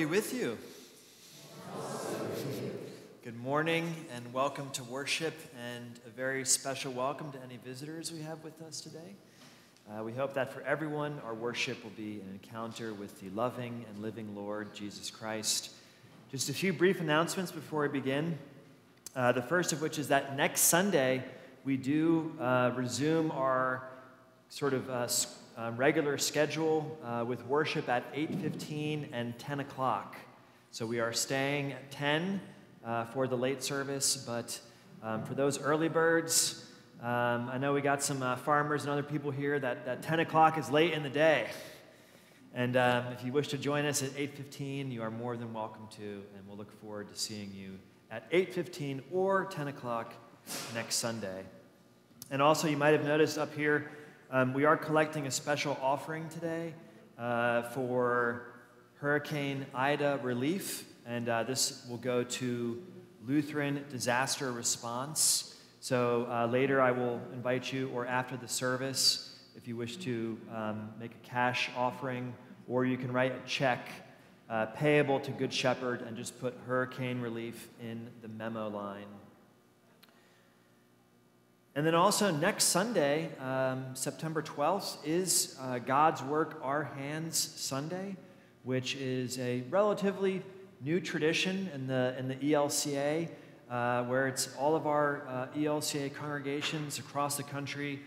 Be with you. Good morning and welcome to worship, and a very special welcome to any visitors we have with us today. Uh, we hope that for everyone, our worship will be an encounter with the loving and living Lord Jesus Christ. Just a few brief announcements before we begin. Uh, the first of which is that next Sunday, we do uh, resume our sort of uh, um, regular schedule uh, with worship at 8.15 and 10 o'clock. So we are staying at 10 uh, for the late service, but um, for those early birds, um, I know we got some uh, farmers and other people here that, that 10 o'clock is late in the day. And um, if you wish to join us at 8.15, you are more than welcome to, and we'll look forward to seeing you at 8.15 or 10 o'clock next Sunday. And also, you might have noticed up here, um, we are collecting a special offering today uh, for Hurricane Ida relief, and uh, this will go to Lutheran Disaster Response. So uh, later I will invite you, or after the service, if you wish to um, make a cash offering, or you can write a check uh, payable to Good Shepherd and just put hurricane relief in the memo line. And then also next Sunday, um, September 12th, is uh, God's Work Our Hands Sunday, which is a relatively new tradition in the, in the ELCA, uh, where it's all of our uh, ELCA congregations across the country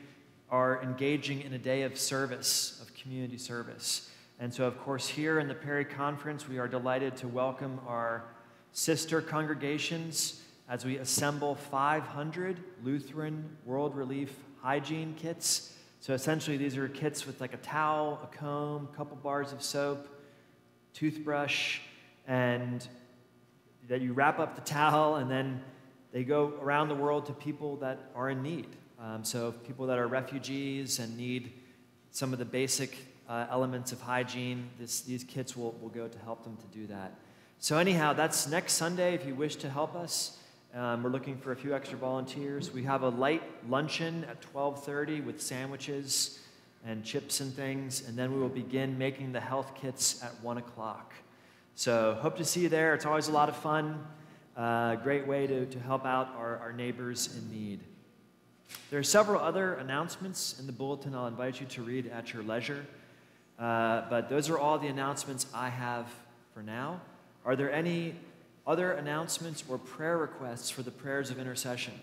are engaging in a day of service, of community service. And so, of course, here in the Perry Conference, we are delighted to welcome our sister congregations as we assemble 500 Lutheran World Relief hygiene kits. So essentially, these are kits with like a towel, a comb, a couple bars of soap, toothbrush, and that you wrap up the towel and then they go around the world to people that are in need. Um, so, people that are refugees and need some of the basic uh, elements of hygiene, this, these kits will, will go to help them to do that. So, anyhow, that's next Sunday if you wish to help us. Um, we're looking for a few extra volunteers. We have a light luncheon at 12:30 with sandwiches and chips and things, and then we will begin making the health kits at one o'clock. So hope to see you there. It's always a lot of fun. Uh, great way to, to help out our, our neighbors in need. There are several other announcements in the bulletin I'll invite you to read at your leisure. Uh, but those are all the announcements I have for now. Are there any other announcements or prayer requests for the prayers of intercession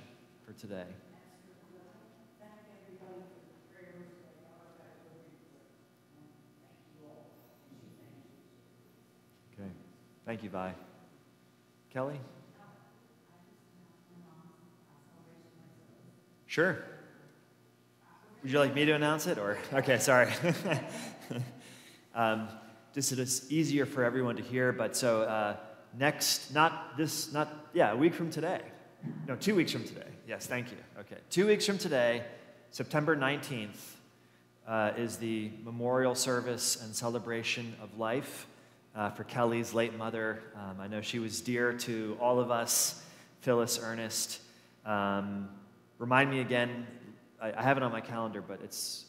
for today? Okay. Thank you, Vi. Kelly? Sure. Would you like me to announce it or? Okay, sorry. um, just it's easier for everyone to hear, but so. Uh, next, not this, not, yeah, a week from today. No, two weeks from today. Yes, thank you. Okay. Two weeks from today, September 19th, uh, is the memorial service and celebration of life uh, for Kelly's late mother. Um, I know she was dear to all of us, Phyllis Ernest. Um, remind me again, I, I have it on my calendar, but it's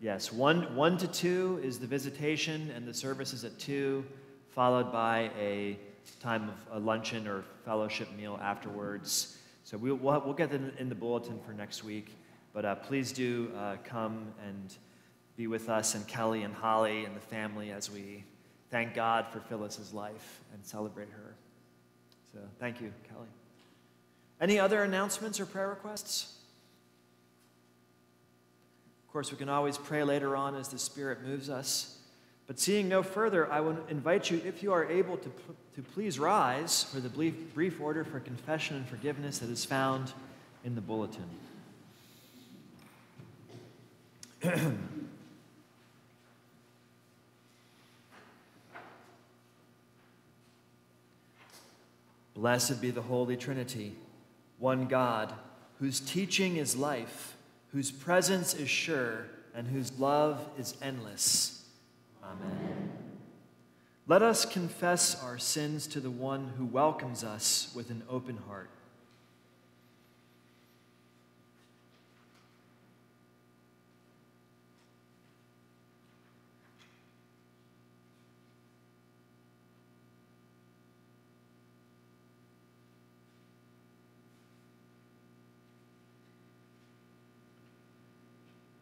Yes, 1, 1 to 2 is the visitation, and the service is at 2, followed by a time of a luncheon or fellowship meal afterwards. So we'll, we'll, we'll get that in the bulletin for next week. But uh, please do uh, come and be with us and Kelly and Holly and the family as we thank God for Phyllis's life and celebrate her. So thank you, Kelly. Any other announcements or prayer requests? Of course, we can always pray later on as the Spirit moves us. But seeing no further, I would invite you, if you are able, to, to please rise for the brief, brief order for confession and forgiveness that is found in the bulletin. Blessed be the Holy Trinity, one God, whose teaching is life whose presence is sure, and whose love is endless. Amen. Let us confess our sins to the one who welcomes us with an open heart.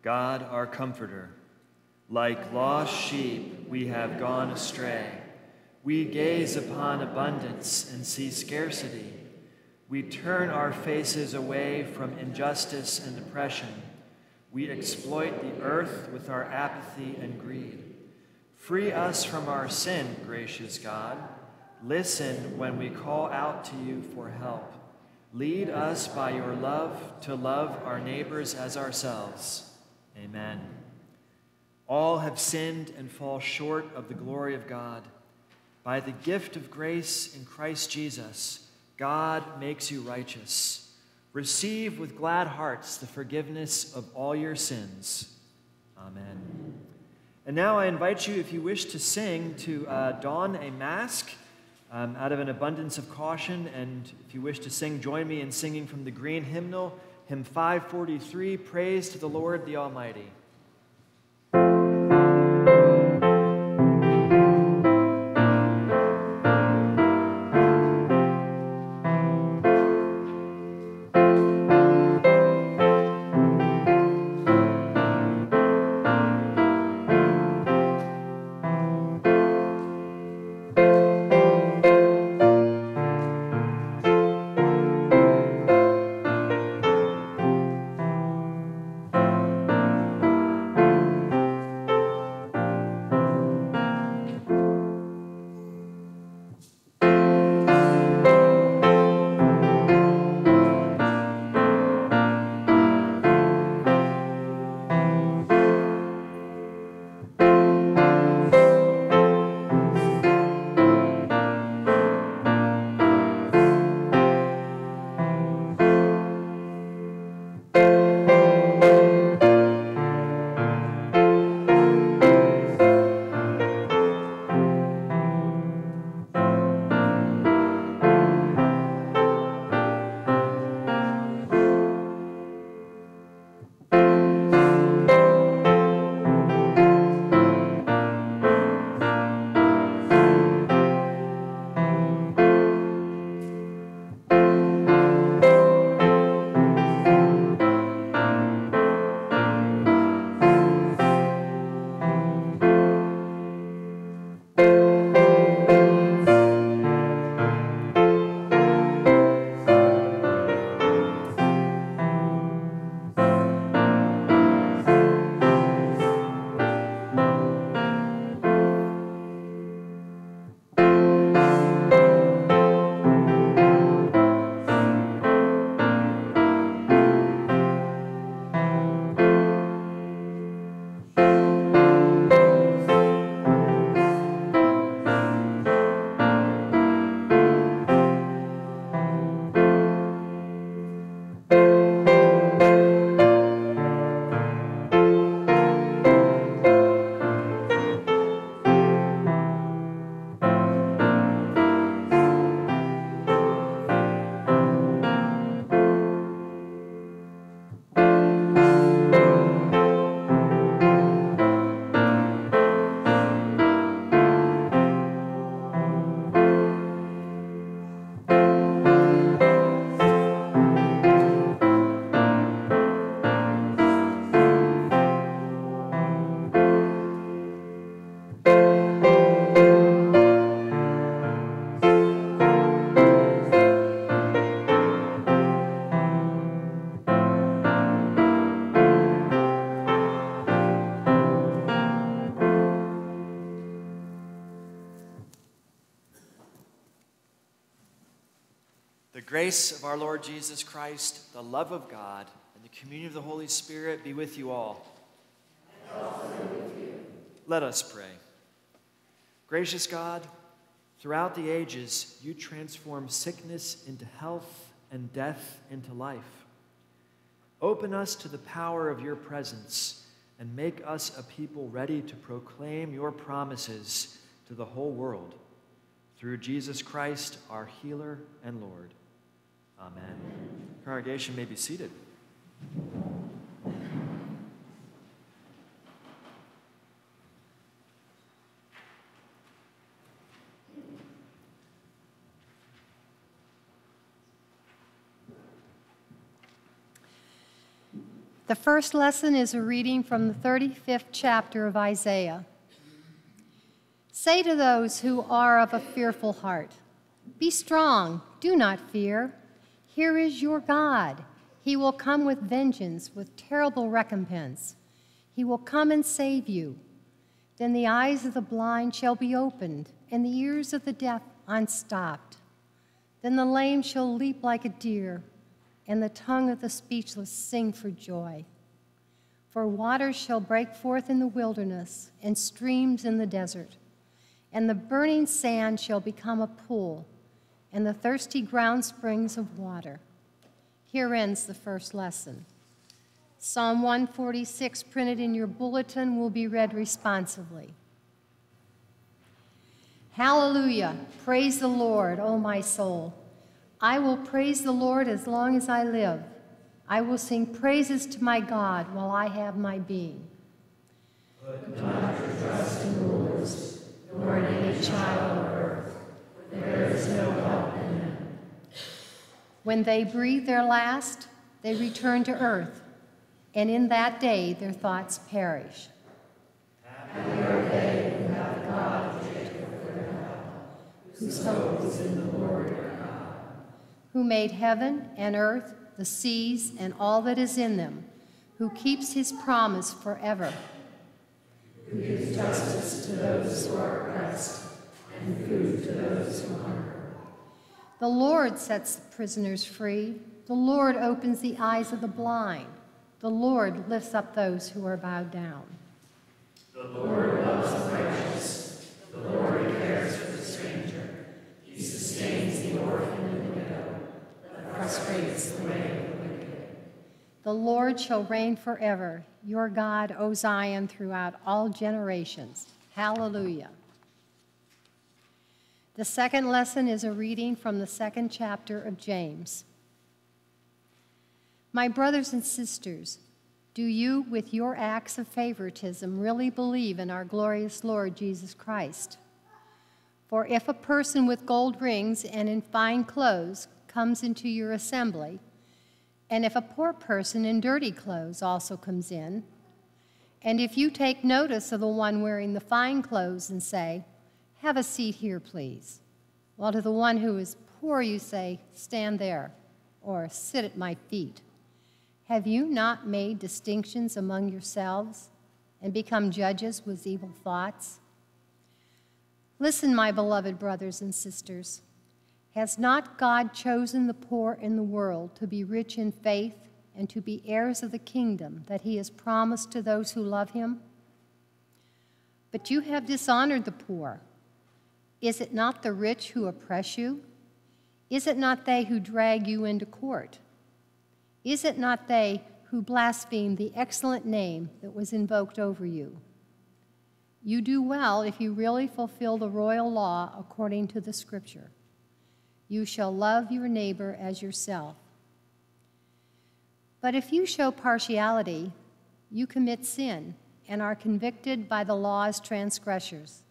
God our Comforter. Like lost sheep, we have gone astray. We gaze upon abundance and see scarcity. We turn our faces away from injustice and oppression. We exploit the earth with our apathy and greed. Free us from our sin, gracious God. Listen when we call out to you for help. Lead us by your love to love our neighbors as ourselves. Amen. All have sinned and fall short of the glory of God. By the gift of grace in Christ Jesus, God makes you righteous. Receive with glad hearts the forgiveness of all your sins. Amen. And now I invite you, if you wish to sing, to uh, don a mask um, out of an abundance of caution. And if you wish to sing, join me in singing from the green hymnal, hymn 543 Praise to the Lord the Almighty. Grace of our Lord Jesus Christ, the love of God, and the communion of the Holy Spirit be with you all. Let us pray. Gracious God, throughout the ages, you transform sickness into health and death into life. Open us to the power of your presence and make us a people ready to proclaim your promises to the whole world. Through Jesus Christ, our healer and Lord. Amen. Congregation may be seated. The first lesson is a reading from the 35th chapter of Isaiah. Say to those who are of a fearful heart, Be strong, do not fear. Here is your God. He will come with vengeance, with terrible recompense. He will come and save you. Then the eyes of the blind shall be opened, and the ears of the deaf unstopped. Then the lame shall leap like a deer and the tongue of the speechless sing for joy. For waters shall break forth in the wilderness, and streams in the desert. And the burning sand shall become a pool, and the thirsty ground springs of water. Here ends the first lesson. Psalm 146, printed in your bulletin, will be read responsively. Hallelujah! Praise the Lord, O my soul. I will praise the Lord as long as I live. I will sing praises to my God while I have my being. Put not your trust in rulers, nor in any child of earth, there is no help in them. When they breathe their last, they return to earth, and in that day their thoughts perish. Happy are they who have God for their help, whose hope is in the Lord who made heaven and earth, the seas, and all that is in them, who keeps his promise forever. Who gives justice to those who are oppressed, and food to those who hunger. The Lord sets the prisoners free. The Lord opens the eyes of the blind. The Lord lifts up those who are bowed down. The Lord loves the righteous. The Lord cares for the stranger. He sustains the orphan frustrates the way of the wicked. The Lord shall reign forever, your God, O Zion, throughout all generations. Hallelujah. The second lesson is a reading from the second chapter of James. My brothers and sisters, do you, with your acts of favoritism, really believe in our glorious Lord Jesus Christ? For if a person with gold rings and in fine clothes comes into your assembly, and if a poor person in dirty clothes also comes in, and if you take notice of the one wearing the fine clothes and say, Have a seat here, please, while to the one who is poor you say, Stand there, or sit at my feet, have you not made distinctions among yourselves and become judges with evil thoughts? Listen, my beloved brothers and sisters. Has not God chosen the poor in the world to be rich in faith and to be heirs of the kingdom that he has promised to those who love him? But you have dishonored the poor. Is it not the rich who oppress you? Is it not they who drag you into court? Is it not they who blaspheme the excellent name that was invoked over you? You do well if you really fulfill the royal law according to the scripture. You shall love your neighbor as yourself. But if you show partiality, you commit sin and are convicted by the law's transgressors.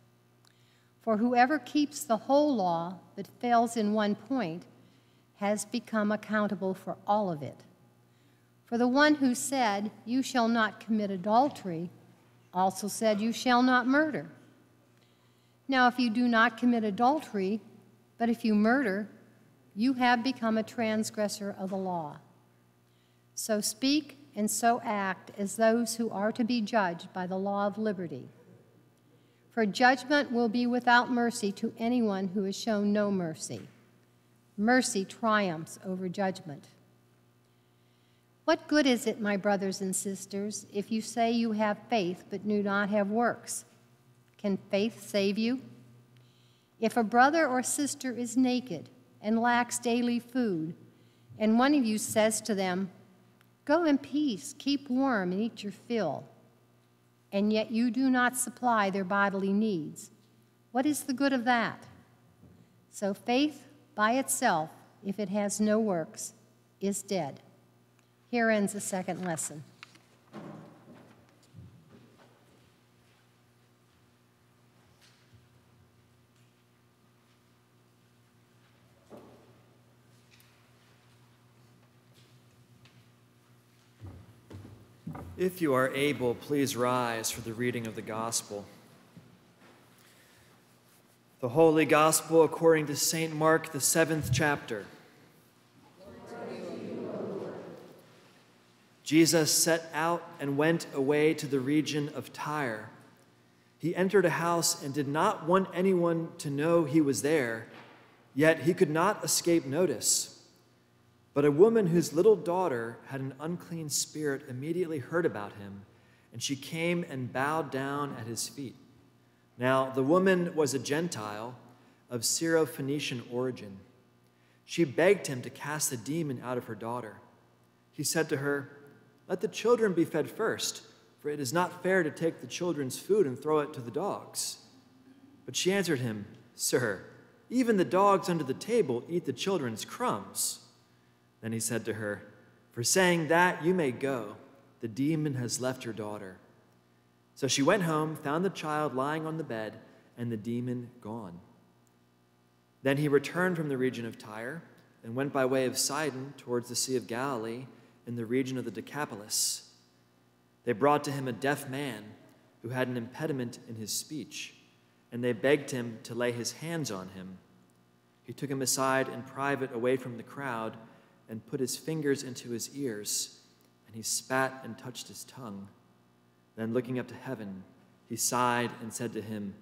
For whoever keeps the whole law but fails in one point has become accountable for all of it. For the one who said, You shall not commit adultery, also said, You shall not murder. Now, if you do not commit adultery, but if you murder, you have become a transgressor of the law. So speak and so act as those who are to be judged by the law of liberty. For judgment will be without mercy to anyone who has shown no mercy. Mercy triumphs over judgment. What good is it, my brothers and sisters, if you say you have faith but do not have works? Can faith save you? If a brother or sister is naked and lacks daily food, and one of you says to them, Go in peace, keep warm, and eat your fill, and yet you do not supply their bodily needs, what is the good of that? So faith by itself, if it has no works, is dead. Here ends the second lesson. If you are able, please rise for the reading of the gospel. The Holy Gospel according to St. Mark, the seventh chapter. Jesus set out and went away to the region of Tyre. He entered a house and did not want anyone to know he was there, yet he could not escape notice. But a woman whose little daughter had an unclean spirit immediately heard about him, and she came and bowed down at his feet. Now, the woman was a Gentile of Syrophoenician origin. She begged him to cast the demon out of her daughter. He said to her, Let the children be fed first, for it is not fair to take the children's food and throw it to the dogs. But she answered him, Sir, even the dogs under the table eat the children's crumbs. Then he said to her, For saying that, you may go. The demon has left your daughter. So she went home, found the child lying on the bed, and the demon gone. Then he returned from the region of Tyre and went by way of Sidon towards the Sea of Galilee in the region of the Decapolis. They brought to him a deaf man who had an impediment in his speech, and they begged him to lay his hands on him. He took him aside in private away from the crowd and put his fingers into his ears, and he spat and touched his tongue. Then, looking up to heaven, he sighed and said to him,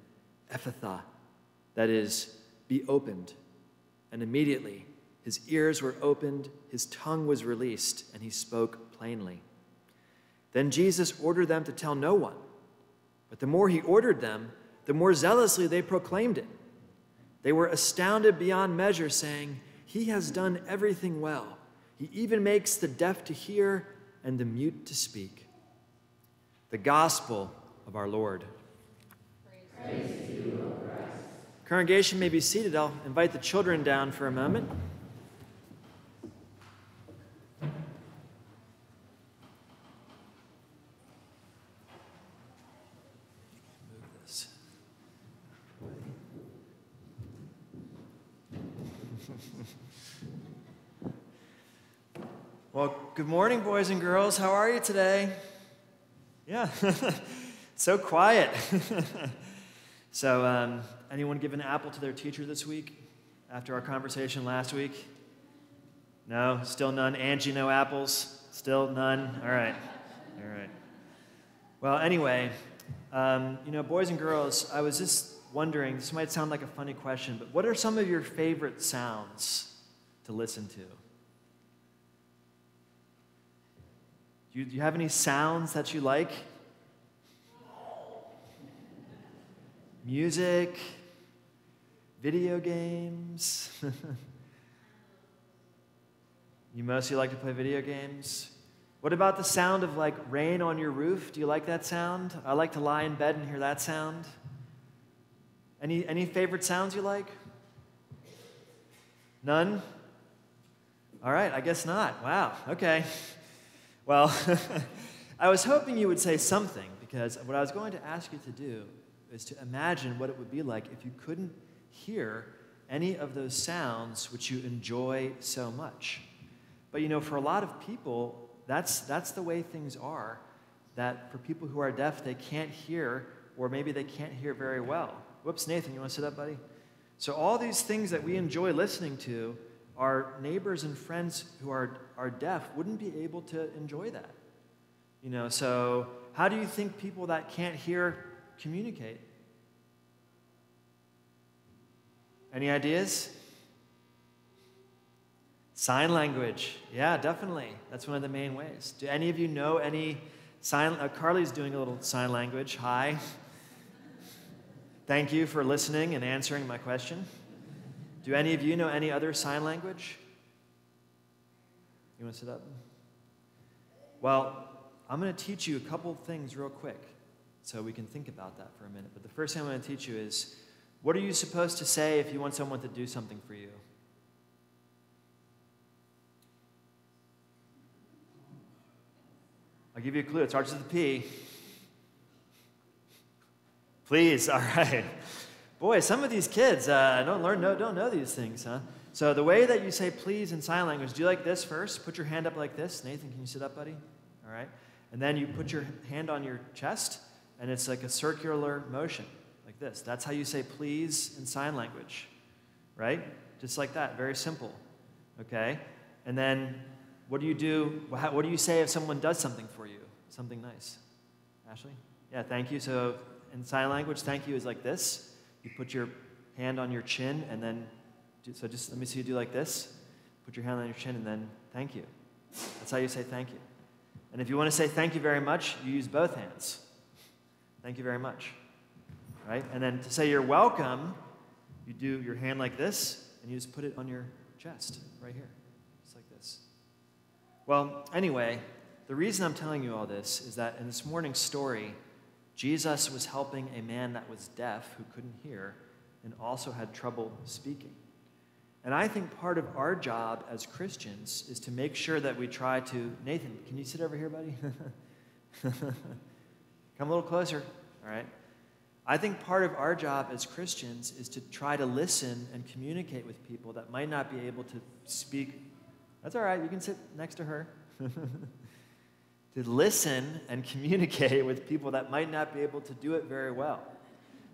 Ephphatha, that is, be opened. And immediately his ears were opened, his tongue was released, and he spoke plainly. Then Jesus ordered them to tell no one. But the more he ordered them, the more zealously they proclaimed it. They were astounded beyond measure, saying, he has done everything well. He even makes the deaf to hear and the mute to speak. The gospel of our Lord. You, Congregation may be seated. I'll invite the children down for a moment. Well, good morning, boys and girls. How are you today? Yeah, so quiet. so, um, anyone give an apple to their teacher this week after our conversation last week? No, still none. Angie, no apples? Still none? All right. All right. Well, anyway, um, you know, boys and girls, I was just wondering this might sound like a funny question, but what are some of your favorite sounds to listen to? Do you, do you have any sounds that you like? Music, video games. you mostly like to play video games. What about the sound of like rain on your roof? Do you like that sound? I like to lie in bed and hear that sound. Any, any favorite sounds you like? None? All right, I guess not. Wow, okay. Well, I was hoping you would say something because what I was going to ask you to do is to imagine what it would be like if you couldn't hear any of those sounds which you enjoy so much. But you know, for a lot of people, that's, that's the way things are. That for people who are deaf, they can't hear, or maybe they can't hear very well. Whoops, Nathan, you want to sit up, buddy? So, all these things that we enjoy listening to, our neighbors and friends who are, are deaf wouldn't be able to enjoy that. You know, so how do you think people that can't hear communicate? Any ideas? Sign language. Yeah, definitely. That's one of the main ways. Do any of you know any sign? Uh, Carly's doing a little sign language. Hi. Thank you for listening and answering my question. Do any of you know any other sign language? You want to sit up? Well, I'm going to teach you a couple things real quick so we can think about that for a minute. But the first thing I'm going to teach you is what are you supposed to say if you want someone to do something for you? I'll give you a clue. It starts with a P. Please, all right. Boy, some of these kids uh, don't learn, no, don't know these things, huh? So the way that you say please in sign language, do you like this first? Put your hand up like this. Nathan, can you sit up, buddy? All right. And then you put your hand on your chest, and it's like a circular motion, like this. That's how you say please in sign language, right? Just like that, very simple. Okay? And then what do you do? What do you say if someone does something for you? Something nice. Ashley? Yeah, thank you. So in sign language, thank you is like this. You put your hand on your chin and then, do, so just let me see you do like this. Put your hand on your chin and then thank you. That's how you say thank you. And if you want to say thank you very much, you use both hands. Thank you very much. Right? And then to say you're welcome, you do your hand like this and you just put it on your chest right here. Just like this. Well, anyway, the reason I'm telling you all this is that in this morning's story, Jesus was helping a man that was deaf who couldn't hear and also had trouble speaking. And I think part of our job as Christians is to make sure that we try to. Nathan, can you sit over here, buddy? Come a little closer. All right. I think part of our job as Christians is to try to listen and communicate with people that might not be able to speak. That's all right, you can sit next to her. to listen and communicate with people that might not be able to do it very well.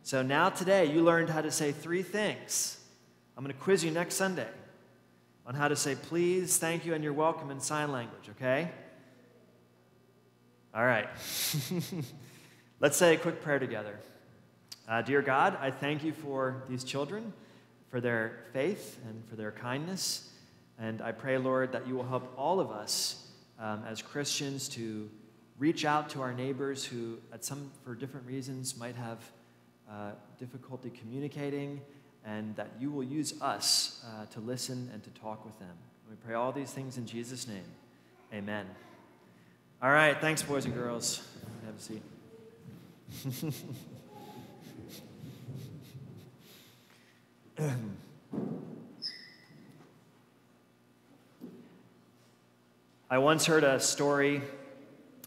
So now today you learned how to say three things. I'm going to quiz you next Sunday on how to say please, thank you, and you're welcome in sign language, okay? All right. Let's say a quick prayer together. Uh, dear God, I thank you for these children, for their faith, and for their kindness. And I pray, Lord, that you will help all of us um, as Christians to reach out to our neighbors who, at some, for different reasons, might have uh, difficulty communicating, and that you will use us uh, to listen and to talk with them. We pray all these things in Jesus' name. Amen. All right, thanks, boys and girls. Have a seat. I once heard a story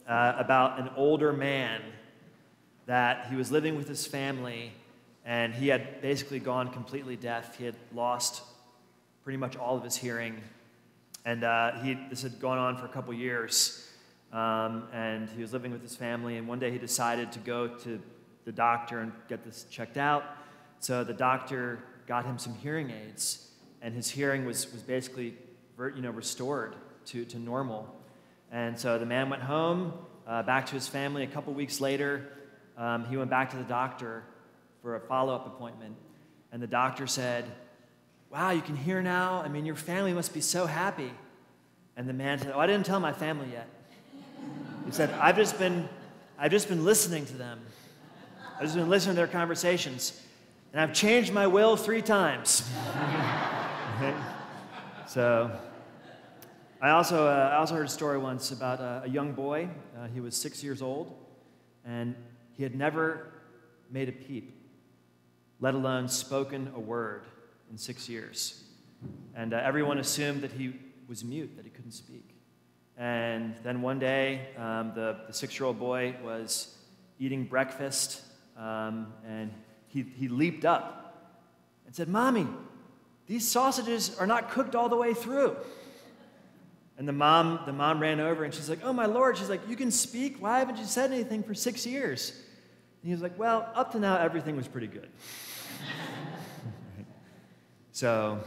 uh, about an older man that he was living with his family and he had basically gone completely deaf. He had lost pretty much all of his hearing. And uh, he, this had gone on for a couple years. Um, and he was living with his family. And one day he decided to go to the doctor and get this checked out. So the doctor got him some hearing aids, and his hearing was, was basically you know, restored to, to normal. And so the man went home, uh, back to his family. A couple weeks later, um, he went back to the doctor for a follow up appointment. And the doctor said, Wow, you can hear now? I mean, your family must be so happy. And the man said, Oh, I didn't tell my family yet. He said, I've just been, I've just been listening to them. I've just been listening to their conversations. And I've changed my will three times. So, I also, uh, I also heard a story once about uh, a young boy. Uh, he was six years old, and he had never made a peep, let alone spoken a word in six years. And uh, everyone assumed that he was mute, that he couldn't speak. And then one day, um, the, the six year old boy was eating breakfast, um, and he, he leaped up and said, Mommy, these sausages are not cooked all the way through. And the mom, the mom ran over and she's like, Oh my Lord, she's like, You can speak? Why haven't you said anything for six years? And he was like, Well, up to now, everything was pretty good. so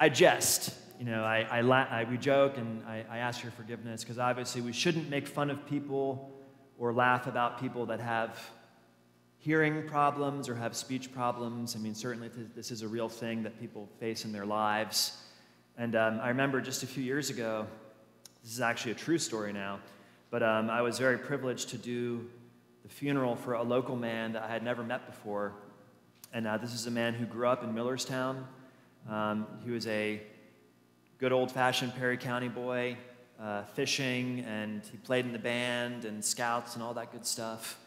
I jest. You know, I, I, I we joke and I, I ask for forgiveness because obviously we shouldn't make fun of people or laugh about people that have hearing problems or have speech problems. I mean, certainly this is a real thing that people face in their lives. And um, I remember just a few years ago, this is actually a true story now, but um, I was very privileged to do the funeral for a local man that I had never met before. And uh, this is a man who grew up in Millerstown. Um, he was a good old fashioned Perry County boy, uh, fishing, and he played in the band and scouts and all that good stuff.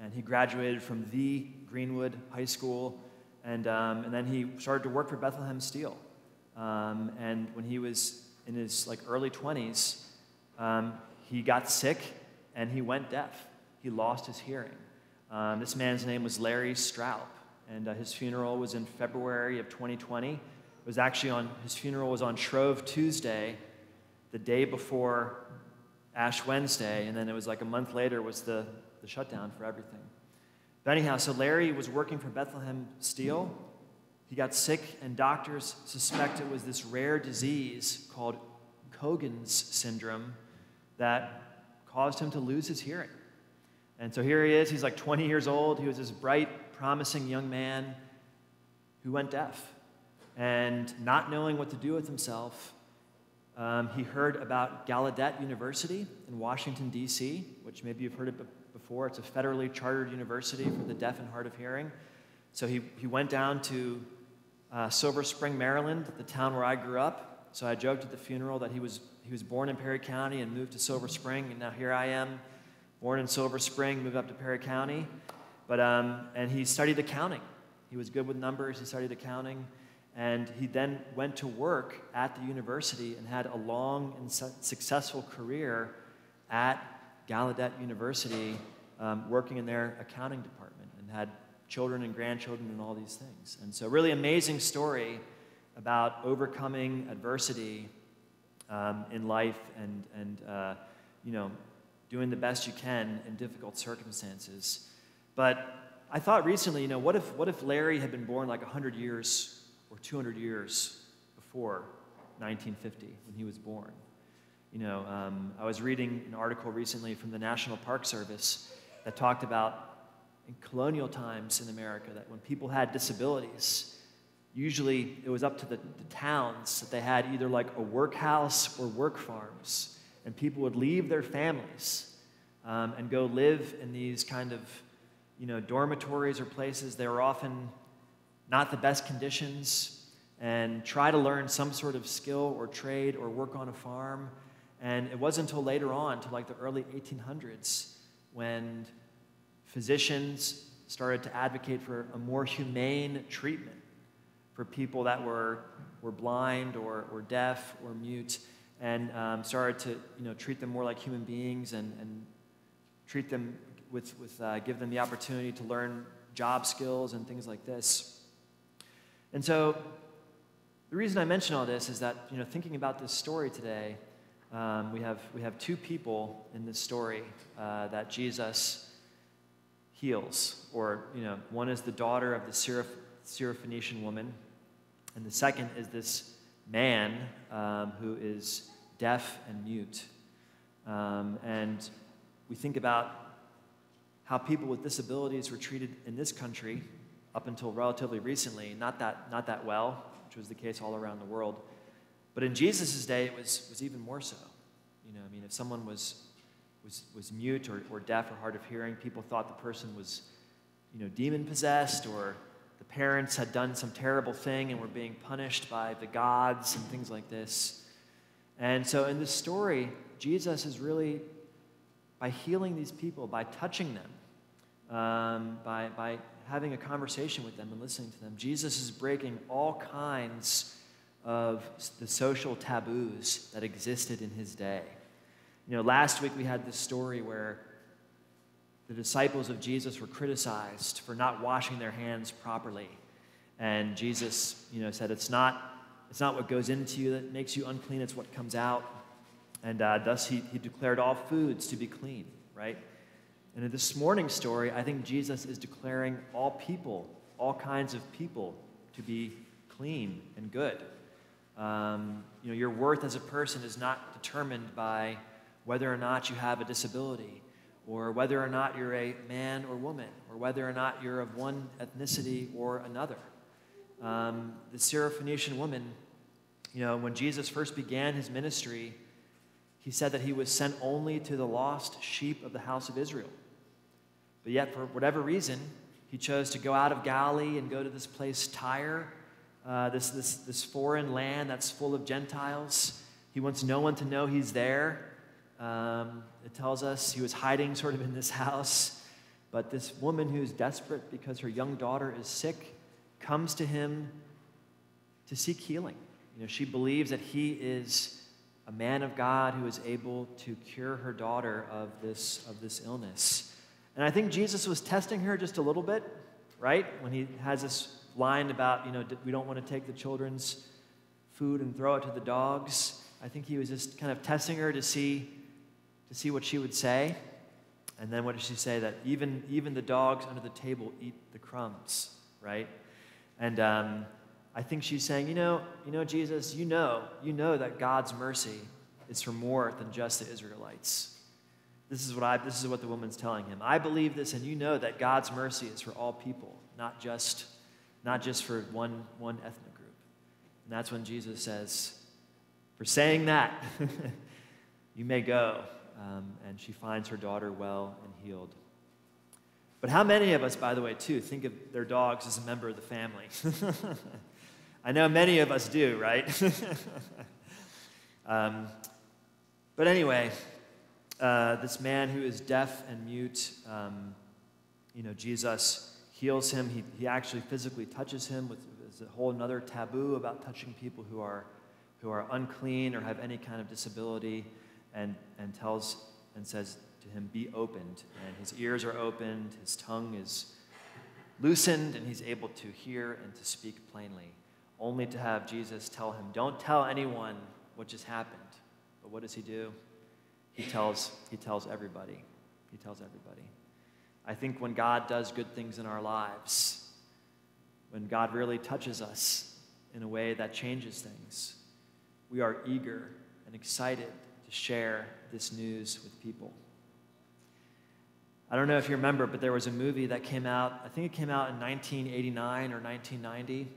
And he graduated from the Greenwood High School, and, um, and then he started to work for Bethlehem Steel. Um, and when he was in his like early 20s, um, he got sick and he went deaf. He lost his hearing. Um, this man's name was Larry Stroup, and uh, his funeral was in February of 2020. It was actually on his funeral was on Shrove Tuesday, the day before Ash Wednesday, and then it was like a month later was the, the shutdown for everything. But anyhow, so Larry was working for Bethlehem Steel. He got sick, and doctors suspect it was this rare disease called Cogan's syndrome that caused him to lose his hearing. And so here he is, he's like 20 years old. He was this bright, promising young man who went deaf. And not knowing what to do with himself, um, he heard about Gallaudet University in Washington, D.C., which maybe you've heard it before. It's a federally chartered university for the deaf and hard of hearing. So he, he went down to uh, Silver Spring, Maryland, the town where I grew up. So I joked at the funeral that he was, he was born in Perry County and moved to Silver Spring, and now here I am, born in Silver Spring, moved up to Perry County. But, um, and he studied accounting. He was good with numbers, he studied accounting. And he then went to work at the university and had a long and su- successful career at Gallaudet University, um, working in their accounting department, and had children and grandchildren and all these things. And so, really amazing story about overcoming adversity um, in life and, and uh, you know, doing the best you can in difficult circumstances. But I thought recently, you know, what if, what if Larry had been born like 100 years or 200 years before 1950 when he was born. You know, um, I was reading an article recently from the National Park Service that talked about in colonial times in America that when people had disabilities, usually it was up to the, the towns that they had either like a workhouse or work farms, and people would leave their families um, and go live in these kind of you know dormitories or places. They were often not the best conditions, and try to learn some sort of skill or trade or work on a farm. And it wasn't until later on, to like the early 1800s, when physicians started to advocate for a more humane treatment for people that were, were blind or, or deaf or mute and um, started to you know, treat them more like human beings and, and treat them with, with uh, give them the opportunity to learn job skills and things like this. And so, the reason I mention all this is that, you know, thinking about this story today, um, we, have, we have two people in this story uh, that Jesus heals. Or, you know, one is the daughter of the Syroph- Syrophoenician woman, and the second is this man um, who is deaf and mute. Um, and we think about how people with disabilities were treated in this country up until relatively recently, not that, not that well, which was the case all around the world. But in Jesus' day, it was, was even more so. You know, I mean, if someone was, was, was mute or, or deaf or hard of hearing, people thought the person was, you know, demon possessed or the parents had done some terrible thing and were being punished by the gods and things like this. And so in this story, Jesus is really, by healing these people, by touching them, um, by, by having a conversation with them and listening to them. Jesus is breaking all kinds of the social taboos that existed in his day. You know, last week we had this story where the disciples of Jesus were criticized for not washing their hands properly. And Jesus, you know, said, it's not, it's not what goes into you that makes you unclean, it's what comes out. And uh, thus he, he declared all foods to be clean, right? And in this morning's story, I think Jesus is declaring all people, all kinds of people, to be clean and good. Um, you know, your worth as a person is not determined by whether or not you have a disability, or whether or not you're a man or woman, or whether or not you're of one ethnicity or another. Um, the Syrophoenician woman, you know, when Jesus first began his ministry, he said that he was sent only to the lost sheep of the house of Israel. But yet, for whatever reason, he chose to go out of Galilee and go to this place, Tyre, uh, this, this, this foreign land that's full of Gentiles. He wants no one to know he's there. Um, it tells us he was hiding sort of in this house. But this woman who's desperate because her young daughter is sick comes to him to seek healing. You know, she believes that he is a man of God who is able to cure her daughter of this, of this illness. And I think Jesus was testing her just a little bit, right? When he has this line about, you know, we don't want to take the children's food and throw it to the dogs. I think he was just kind of testing her to see, to see what she would say. And then what did she say? That even, even the dogs under the table eat the crumbs, right? And um, I think she's saying, you know, you know, Jesus, you know, you know that God's mercy is for more than just the Israelites. This is what I this is what the woman's telling him. I believe this, and you know that God's mercy is for all people, not just, not just for one, one ethnic group. And that's when Jesus says, For saying that, you may go. Um, and she finds her daughter well and healed. But how many of us, by the way, too, think of their dogs as a member of the family? I know many of us do, right? um, but anyway, uh, this man who is deaf and mute, um, you know, Jesus heals him. He, he actually physically touches him. With, there's a whole other taboo about touching people who are, who are unclean or have any kind of disability, and, and tells and says to him, Be opened. And his ears are opened, his tongue is loosened, and he's able to hear and to speak plainly. Only to have Jesus tell him, Don't tell anyone what just happened. But what does he do? He tells, he tells everybody. He tells everybody. I think when God does good things in our lives, when God really touches us in a way that changes things, we are eager and excited to share this news with people. I don't know if you remember, but there was a movie that came out, I think it came out in 1989 or 1990.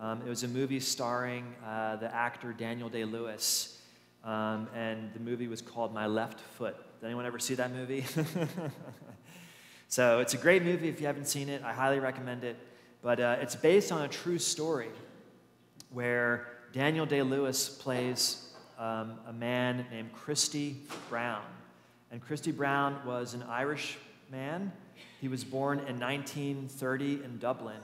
Um, it was a movie starring uh, the actor Daniel Day Lewis. Um, and the movie was called My Left Foot. Did anyone ever see that movie? so it's a great movie if you haven't seen it. I highly recommend it. But uh, it's based on a true story where Daniel Day Lewis plays um, a man named Christy Brown. And Christy Brown was an Irish man. He was born in 1930 in Dublin,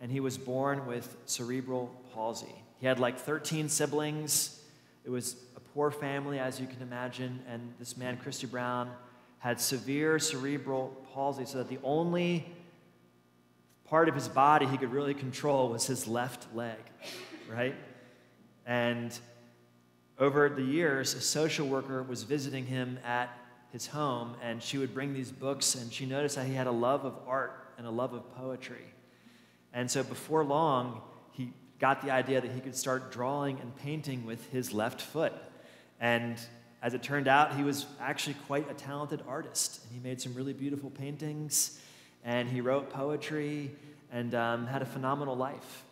and he was born with cerebral palsy. He had like 13 siblings. It was a poor family, as you can imagine, and this man, Christy Brown, had severe cerebral palsy, so that the only part of his body he could really control was his left leg, right? And over the years, a social worker was visiting him at his home, and she would bring these books, and she noticed that he had a love of art and a love of poetry. And so before long, he got the idea that he could start drawing and painting with his left foot. And as it turned out, he was actually quite a talented artist. And he made some really beautiful paintings, and he wrote poetry, and um, had a phenomenal life.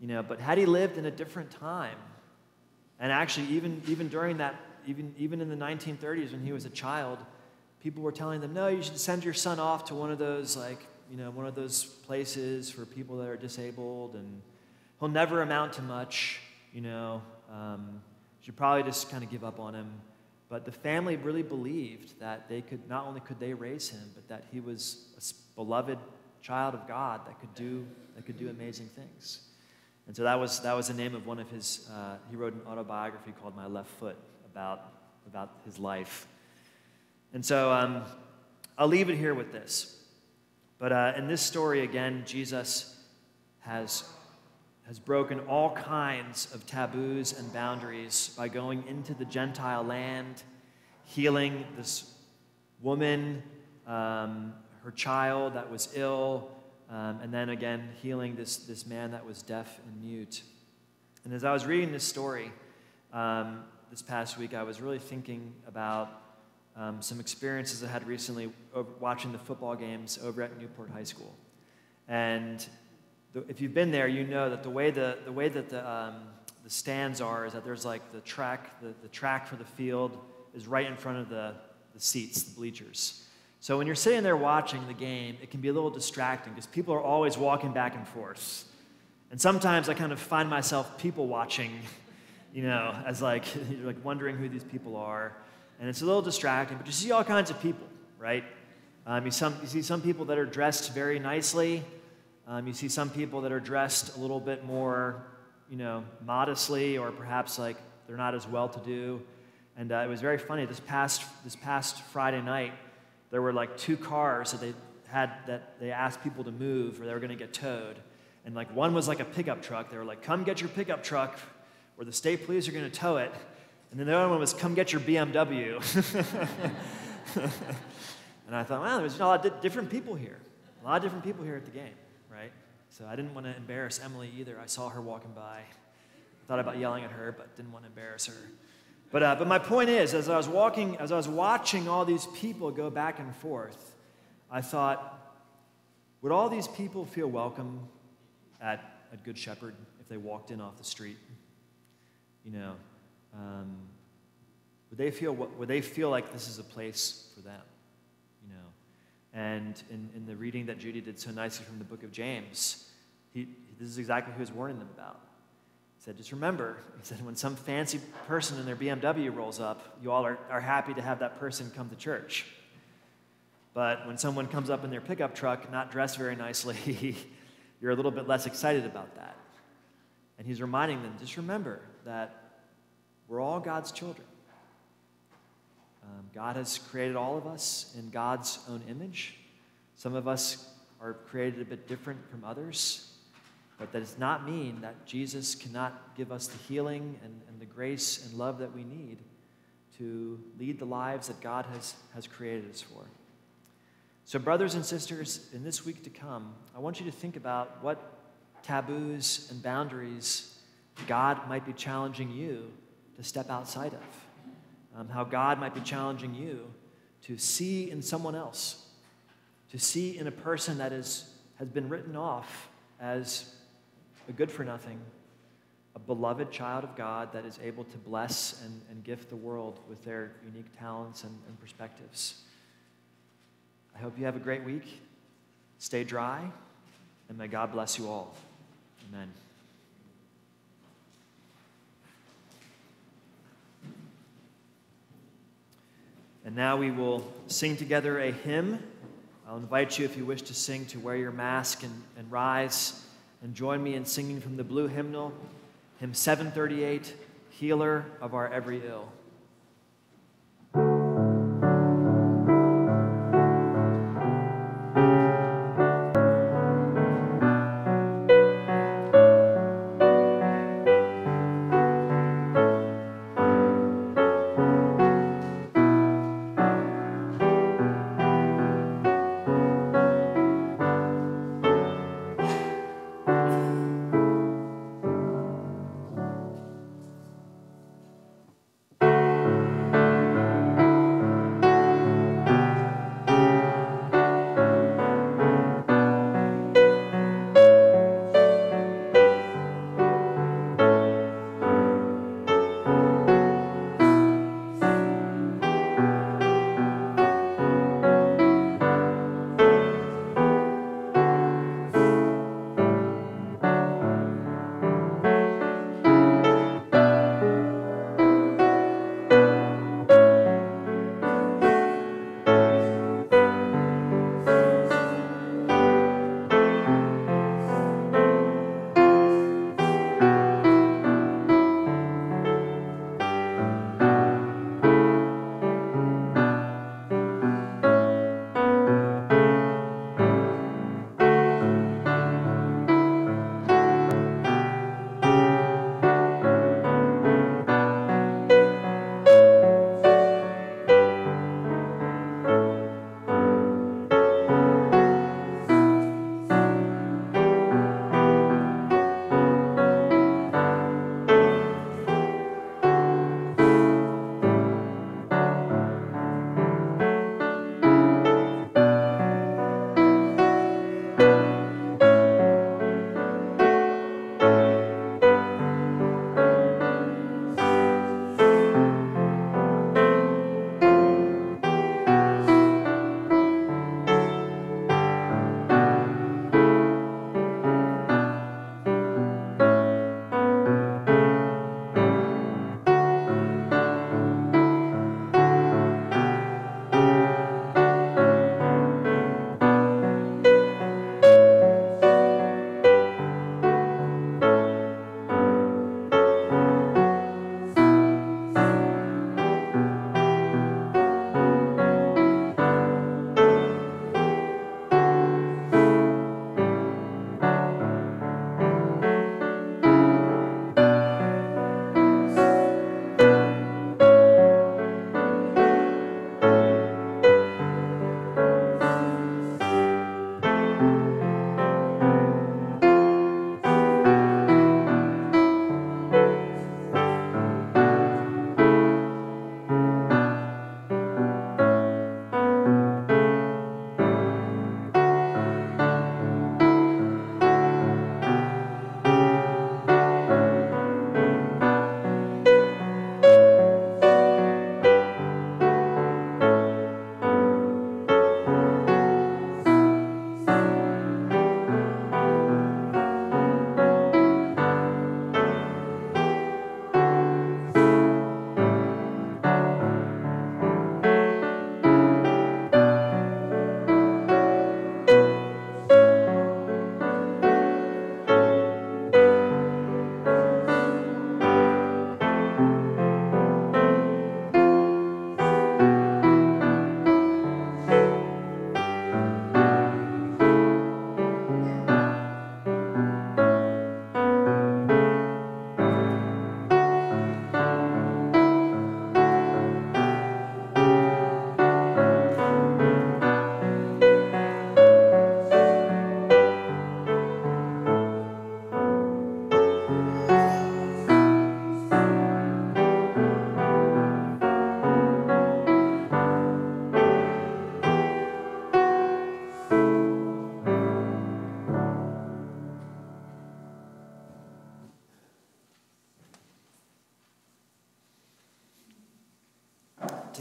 You know, but had he lived in a different time, and actually even, even during that, even, even in the 1930s when he was a child, people were telling them, no, you should send your son off to one of those, like, you know, one of those places for people that are disabled, and he'll never amount to much, you know. Um, should probably just kind of give up on him. But the family really believed that they could not only could they raise him, but that he was a beloved child of God that could do that could do amazing things. And so that was that was the name of one of his. Uh, he wrote an autobiography called My Left Foot about about his life. And so um, I'll leave it here with this. But uh, in this story again, Jesus has has broken all kinds of taboos and boundaries by going into the Gentile land, healing this woman, um, her child that was ill, um, and then again healing this, this man that was deaf and mute. And as I was reading this story um, this past week, I was really thinking about um, some experiences I had recently watching the football games over at Newport High School. And the, if you've been there, you know that the way the, the, way that the, um, the stands are is that there's like the track, the, the track for the field is right in front of the, the seats, the bleachers. So when you're sitting there watching the game, it can be a little distracting because people are always walking back and forth. And sometimes I kind of find myself people watching, you know, as like, you're like wondering who these people are. And it's a little distracting, but you see all kinds of people, right? Um, you, some, you see some people that are dressed very nicely, um, you see some people that are dressed a little bit more, you know, modestly, or perhaps like they're not as well to do. And uh, it was very funny. This past, this past Friday night, there were like two cars that they had that they asked people to move or they were going to get towed. And like one was like a pickup truck. They were like, come get your pickup truck or the state police are going to tow it. And then the other one was, come get your BMW. and I thought, wow, there's a lot of different people here. A lot of different people here at the game, right? So I didn't want to embarrass Emily either. I saw her walking by. Thought about yelling at her, but didn't want to embarrass her. But, uh, but my point is, as I was walking, as I was watching all these people go back and forth, I thought, would all these people feel welcome at, at Good Shepherd if they walked in off the street? You know, um, would they feel would they feel like this is a place for them? You know, and in, in the reading that Judy did so nicely from the book of James, he, this is exactly who he was warning them about. He said, just remember, he said, when some fancy person in their BMW rolls up, you all are, are happy to have that person come to church. But when someone comes up in their pickup truck, not dressed very nicely, you're a little bit less excited about that. And he's reminding them, just remember that we're all God's children. Um, God has created all of us in God's own image. Some of us are created a bit different from others. But that does not mean that Jesus cannot give us the healing and, and the grace and love that we need to lead the lives that God has, has created us for. So, brothers and sisters, in this week to come, I want you to think about what taboos and boundaries God might be challenging you to step outside of. Um, how God might be challenging you to see in someone else, to see in a person that is, has been written off as a good for nothing, a beloved child of God that is able to bless and, and gift the world with their unique talents and, and perspectives. I hope you have a great week. Stay dry, and may God bless you all. Amen. And now we will sing together a hymn. I'll invite you, if you wish to sing, to wear your mask and, and rise and join me in singing from the blue hymnal, hymn 738, Healer of Our Every Ill.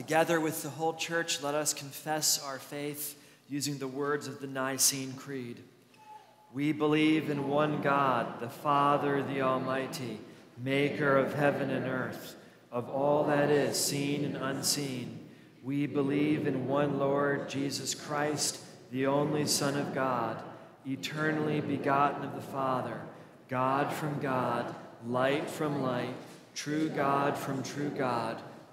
Together with the whole church, let us confess our faith using the words of the Nicene Creed. We believe in one God, the Father, the Almighty, maker of heaven and earth, of all that is seen and unseen. We believe in one Lord, Jesus Christ, the only Son of God, eternally begotten of the Father, God from God, light from light, true God from true God,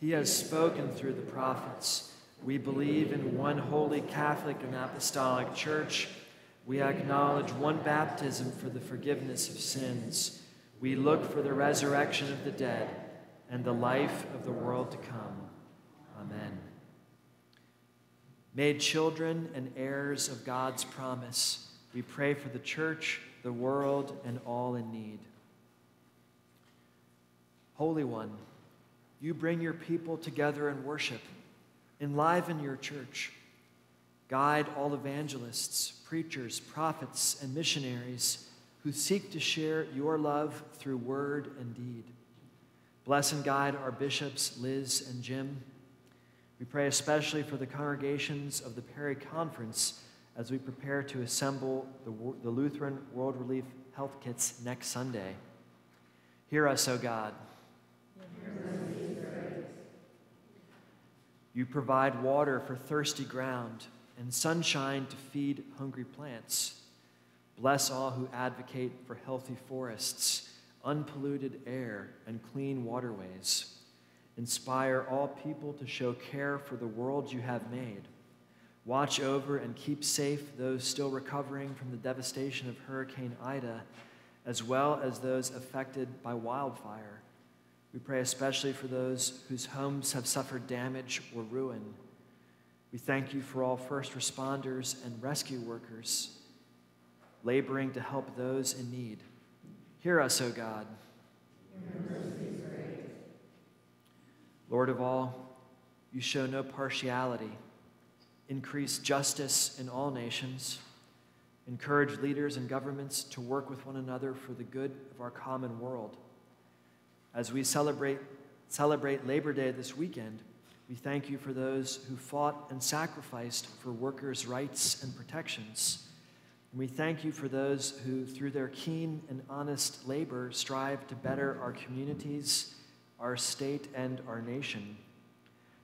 He has spoken through the prophets. We believe in one holy Catholic and Apostolic Church. We acknowledge one baptism for the forgiveness of sins we look for the resurrection of the dead and the life of the world to come. Amen. Made children and heirs of God's promise, we pray for the church, the world, and all in need. Holy One, you bring your people together in worship. Enliven your church. Guide all evangelists, preachers, prophets, and missionaries who seek to share your love through word and deed. Bless and guide our bishops, Liz and Jim. We pray especially for the congregations of the Perry Conference as we prepare to assemble the, the Lutheran World Relief Health Kits next Sunday. Hear us, O God. You provide water for thirsty ground and sunshine to feed hungry plants. Bless all who advocate for healthy forests, unpolluted air, and clean waterways. Inspire all people to show care for the world you have made. Watch over and keep safe those still recovering from the devastation of Hurricane Ida, as well as those affected by wildfire. We pray especially for those whose homes have suffered damage or ruin. We thank you for all first responders and rescue workers laboring to help those in need. Hear us, O God. Lord of all, you show no partiality. Increase justice in all nations. Encourage leaders and governments to work with one another for the good of our common world. As we celebrate, celebrate Labor Day this weekend, we thank you for those who fought and sacrificed for workers' rights and protections. And we thank you for those who, through their keen and honest labor, strive to better our communities, our state, and our nation.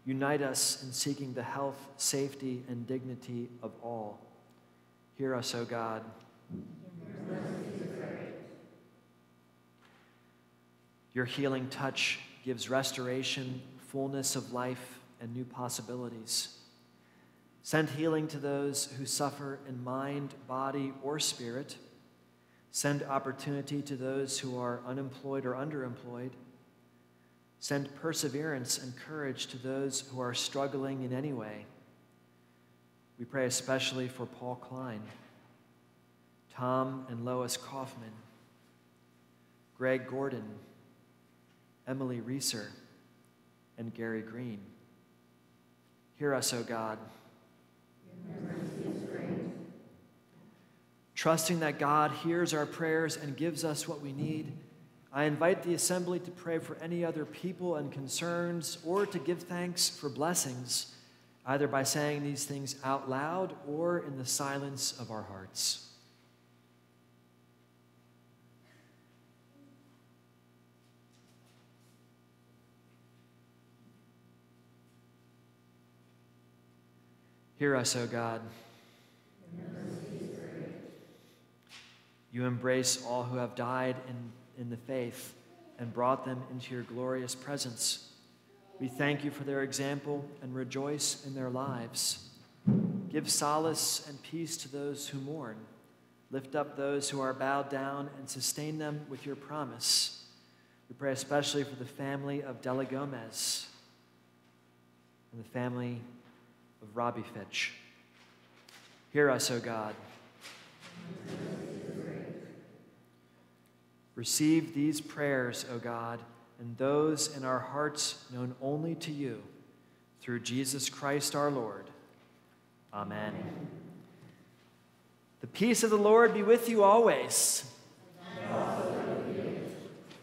Unite us in seeking the health, safety, and dignity of all. Hear us, O God. Your healing touch gives restoration, fullness of life, and new possibilities. Send healing to those who suffer in mind, body, or spirit. Send opportunity to those who are unemployed or underemployed. Send perseverance and courage to those who are struggling in any way. We pray especially for Paul Klein, Tom and Lois Kaufman, Greg Gordon, Emily Reeser, and Gary Green. Hear us, O God. Trusting that God hears our prayers and gives us what we need, I invite the assembly to pray for any other people and concerns or to give thanks for blessings, either by saying these things out loud or in the silence of our hearts. Hear us, O God. You embrace all who have died in, in the faith and brought them into your glorious presence. We thank you for their example and rejoice in their lives. Give solace and peace to those who mourn. Lift up those who are bowed down and sustain them with your promise. We pray especially for the family of Dela Gomez and the family of Robbie Fitch. Hear us, O God. Receive these prayers, O God, and those in our hearts known only to you, through Jesus Christ our Lord. Amen. The peace of the Lord be with you always.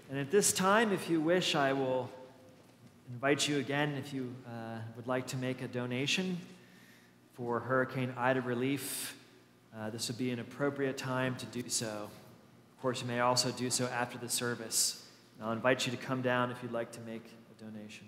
And at this time, if you wish, I will invite you again if you uh, would like to make a donation for Hurricane Ida relief. Uh, this would be an appropriate time to do so Of course, you may also do so after the service. And I'll invite you to come down if you'd like to make a donation.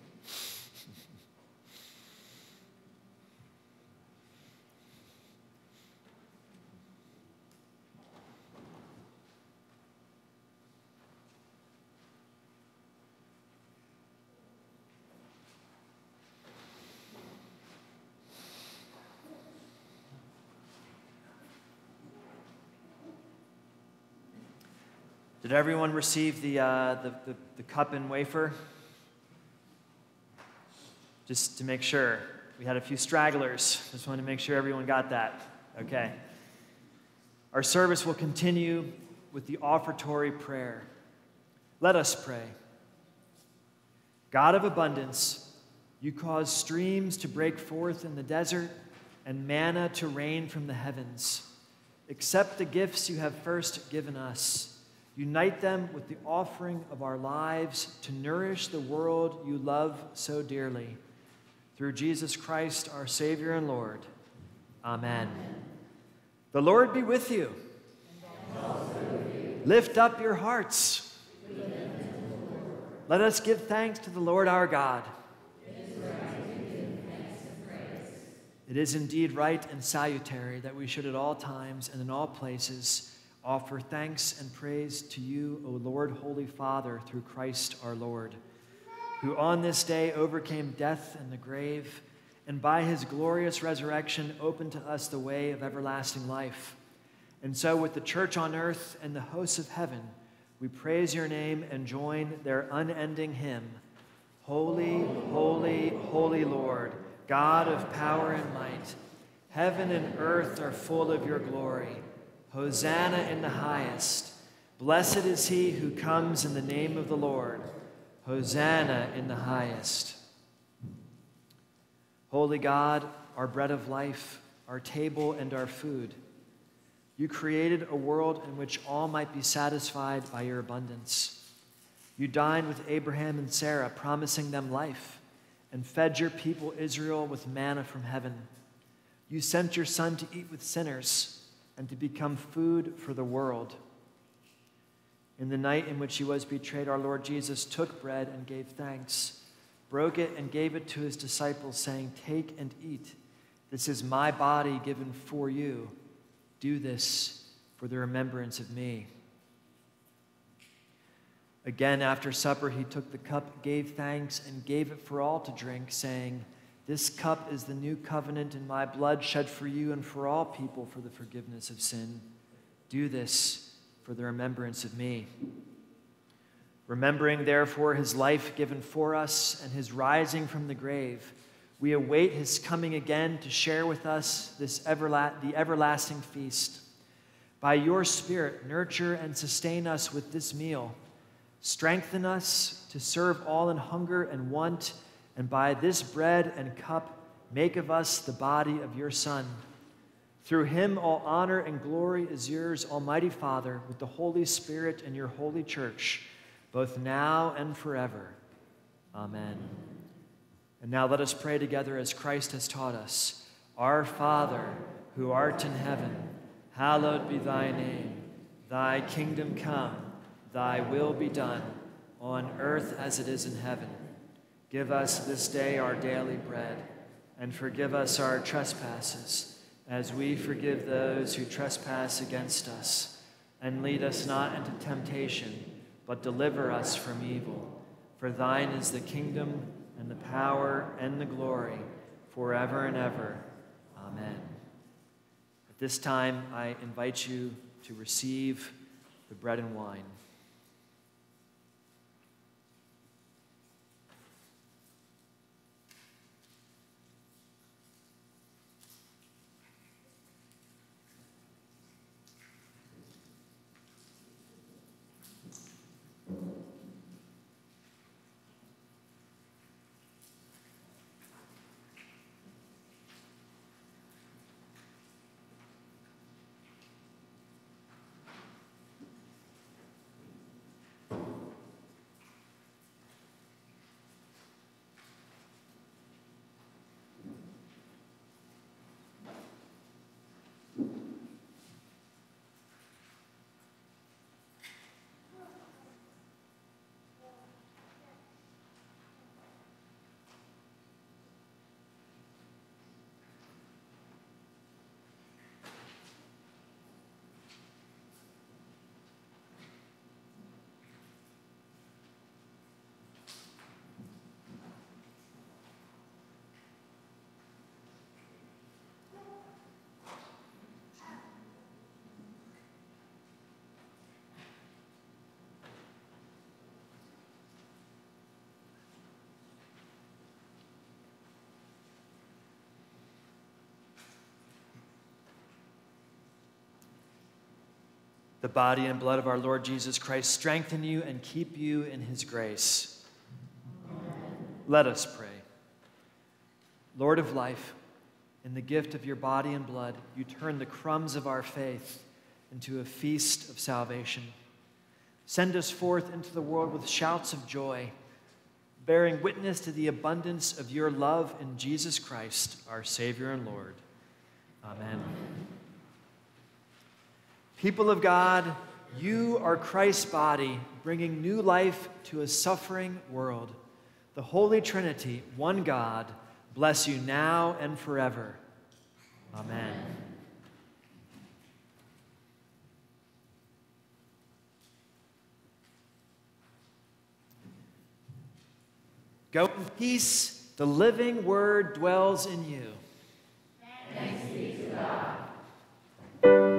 Did everyone receive the, uh, the, the, the, cup and wafer? Just to make sure. We had a few stragglers. Just wanted to make sure everyone got that. Okay. Our service will continue with the offertory prayer. Let us pray. God of abundance, you cause streams to break forth in the desert and manna to rain from the heavens. Accept the gifts you have first given us Unite them with the offering of our lives to nourish the world you love so dearly. Through Jesus Christ, our Savior and Lord. Amen. The Lord be with you. Lift up your hearts. Let us give thanks to the Lord our God. It is indeed right and salutary that we should at all times and in all places offer thanks and praise to you, O Lord, Holy Father, through Christ our Lord, who on this day overcame death and the grave, and by his glorious resurrection opened to us the way of everlasting life. And so, with the church on earth and the hosts of heaven, we praise your name and join their unending hymn Holy, holy, holy Lord, God of power and might. Heaven and earth are full of your glory. Hosanna in the highest. Blessed is he who comes in the name of the Lord. Hosanna in the highest. Holy God, our bread of life, our table and our food, you created a world in which all might be satisfied by your abundance. You dined with Abraham and Sarah, promising them life, and fed your people Israel with manna from heaven. You sent your Son to eat with sinners and to become food for the world. In the night in which he was betrayed, our Lord Jesus took bread and gave thanks, broke it, and gave it to his disciples, saying, Take and eat. This is my body given for you. Do this for the remembrance of me. Again, after supper, he took the cup, gave thanks, and gave it for all to drink, saying, this cup is the new covenant in my blood shed for you and for all people for the forgiveness of sin. Do this for the remembrance of me. Remembering, therefore, his life given for us and his rising from the grave, We await his coming again to share with us this everla- the everlasting feast. By your Spirit, nurture and sustain us with this meal. Strengthen us to serve all in hunger and want, and by this bread and cup, make of us the body of your Son. Through him, all honor and glory is yours, Almighty Father, with the Holy Spirit and your holy church, both now and forever. Amen. And now let us pray together as Christ has taught us Our Father, who art in heaven, hallowed be thy name. Thy kingdom come, thy will be done, on earth as it is in heaven. Give us this day our daily bread, and forgive us our trespasses, as we forgive those who trespass against us. And lead us not into temptation, but deliver us from evil. For thine is the kingdom, and the power, and the glory, forever and ever. Amen. At this time, I invite you to receive the bread and wine. The body and blood of our Lord Jesus Christ strengthen you and keep you in his grace. Amen. Let us pray. Lord of life, in the gift of your body and blood, you turn the crumbs of our faith into a feast of salvation. Send us forth into the world with shouts of joy, bearing witness to the abundance of your love in Jesus Christ, our Savior and Lord. Amen. People of God, you are Christ's body, bringing new life to a suffering world. The Holy Trinity, one God, bless you now and forever. Amen. Go in peace. The living word dwells in you. Thanks be to God.